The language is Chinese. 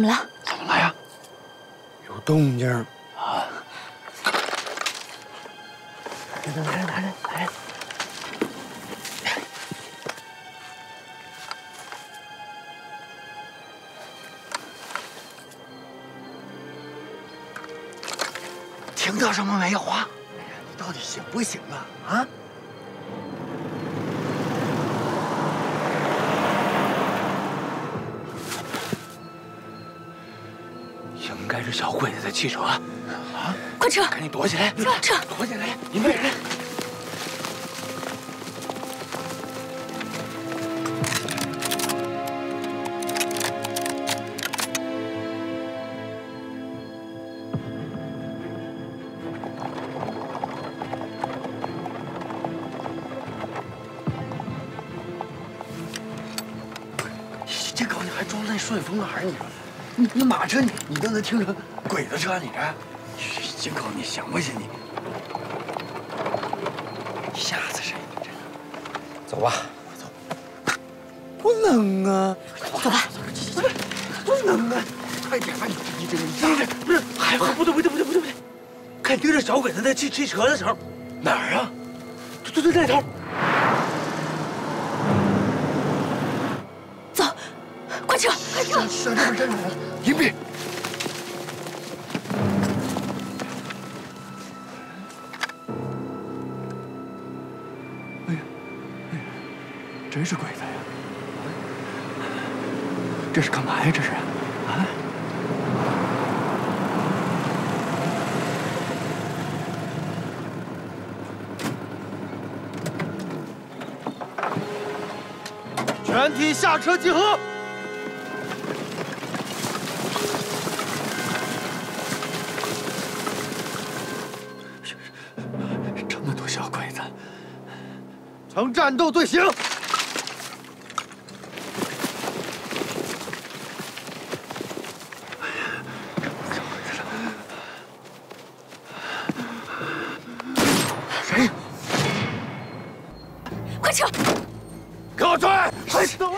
怎么了？怎么了呀？有动静啊！来来来来来！听到什么没有啊？你到底行不行啊？啊？应该是小鬼子的汽车。啊！快撤！赶紧躲起来！撤！撤！躲起来！你们人。这狗你还装那顺风耳？你说，你你马车你你都能听成鬼子车？你这，金狗你行不行？你吓死谁？你这，走吧，快走。不能啊！走吧。不能啊！快点吧，你你这你这不是？还不对不对不对不对不对！看盯着小鬼子那汽汽车的时候，哪儿啊？对对对，那头。撤！快撤！向这边站住！隐蔽！哎呀，哎呀，真是鬼子呀！这是干嘛呀？这是啊？全体下车集合！呈战斗队形。谁？快撤！给我追！快走！